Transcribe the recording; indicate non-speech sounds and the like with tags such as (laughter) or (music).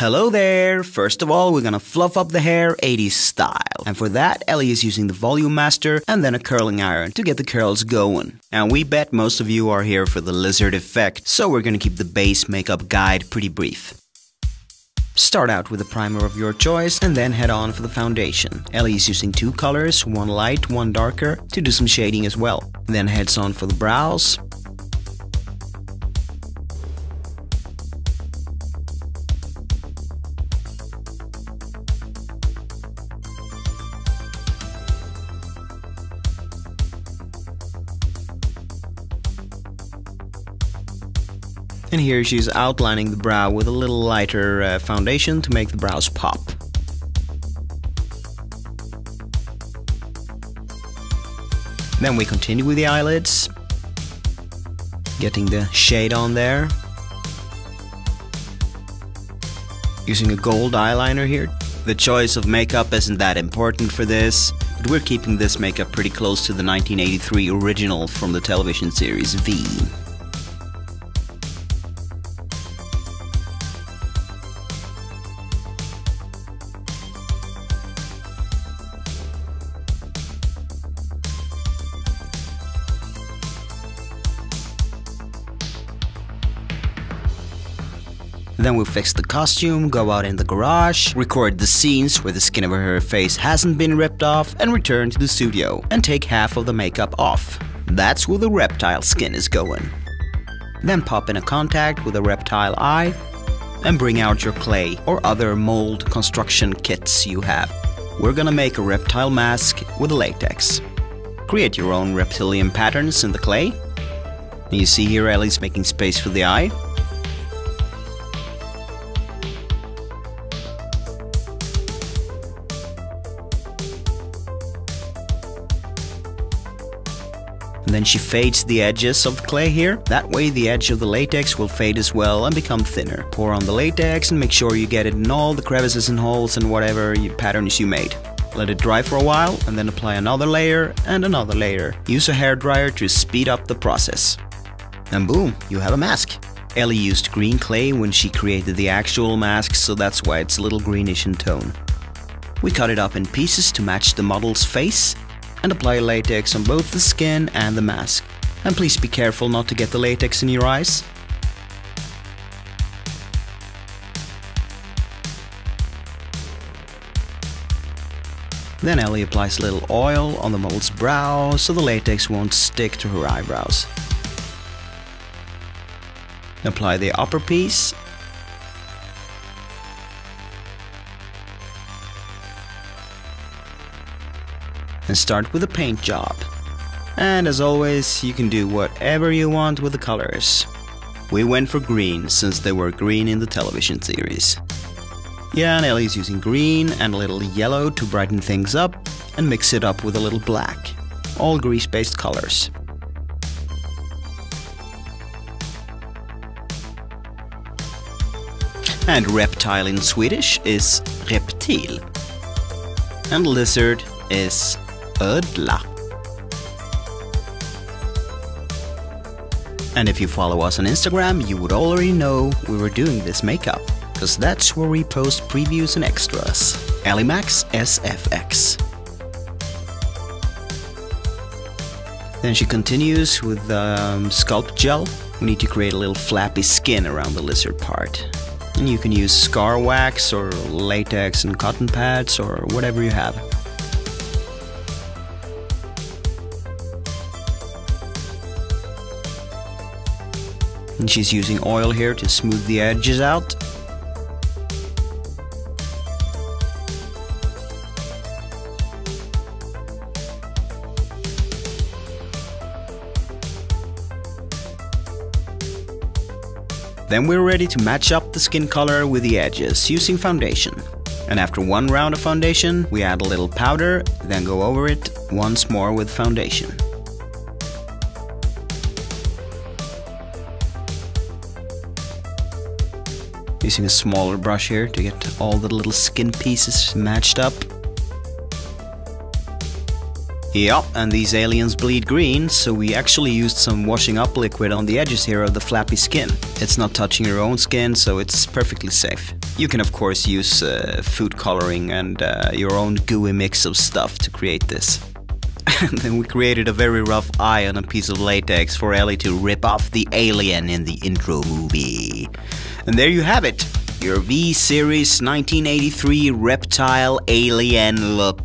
Hello there! First of all, we're gonna fluff up the hair 80s style. And for that, Ellie is using the volume master and then a curling iron to get the curls going. And we bet most of you are here for the lizard effect, so we're gonna keep the base makeup guide pretty brief. Start out with a primer of your choice and then head on for the foundation. Ellie is using two colors, one light, one darker, to do some shading as well. Then heads on for the brows, And here she's outlining the brow with a little lighter uh, foundation to make the brows pop. Then we continue with the eyelids, getting the shade on there. Using a gold eyeliner here. The choice of makeup isn't that important for this, but we're keeping this makeup pretty close to the 1983 original from the television series V. Then we fix the costume, go out in the garage, record the scenes where the skin of her face hasn't been ripped off, and return to the studio and take half of the makeup off. That's where the reptile skin is going. Then pop in a contact with a reptile eye and bring out your clay or other mold construction kits you have. We're gonna make a reptile mask with latex. Create your own reptilian patterns in the clay. You see here Ellie's making space for the eye. And then she fades the edges of the clay here. That way the edge of the latex will fade as well and become thinner. Pour on the latex and make sure you get it in all the crevices and holes and whatever patterns you made. Let it dry for a while and then apply another layer and another layer. Use a hair dryer to speed up the process. And boom, you have a mask. Ellie used green clay when she created the actual mask, so that's why it's a little greenish in tone. We cut it up in pieces to match the model's face and apply latex on both the skin and the mask. And please be careful not to get the latex in your eyes. Then Ellie applies a little oil on the model's brow so the latex won't stick to her eyebrows. Apply the upper piece and start with a paint job. And as always, you can do whatever you want with the colors. We went for green, since they were green in the television series. Yeah, and Ellie's using green and a little yellow to brighten things up and mix it up with a little black. All grease-based colors. And reptile in Swedish is reptil. And lizard is ödla. And if you follow us on Instagram, you would already know we were doing this makeup. because that's where we post previews and extras. Ellimacs SFX. Then she continues with um, sculpt gel. We need to create a little flappy skin around the lizard part. And you can use scar wax or latex and cotton pads or whatever you have. And she's using oil here to smooth the edges out. Then we're ready to match up the skin color with the edges using foundation. And after one round of foundation, we add a little powder, then go over it once more with foundation. Using a smaller brush here to get all the little skin pieces matched up. Yep, and these aliens bleed green, so we actually used some washing up liquid on the edges here of the flappy skin. It's not touching your own skin, so it's perfectly safe. You can of course use uh, food coloring and uh, your own gooey mix of stuff to create this. and (laughs) then we created a very rough eye on a piece of latex for Ellie to rip off the alien in the intro movie. And there you have it, your V-Series 1983 reptile alien look.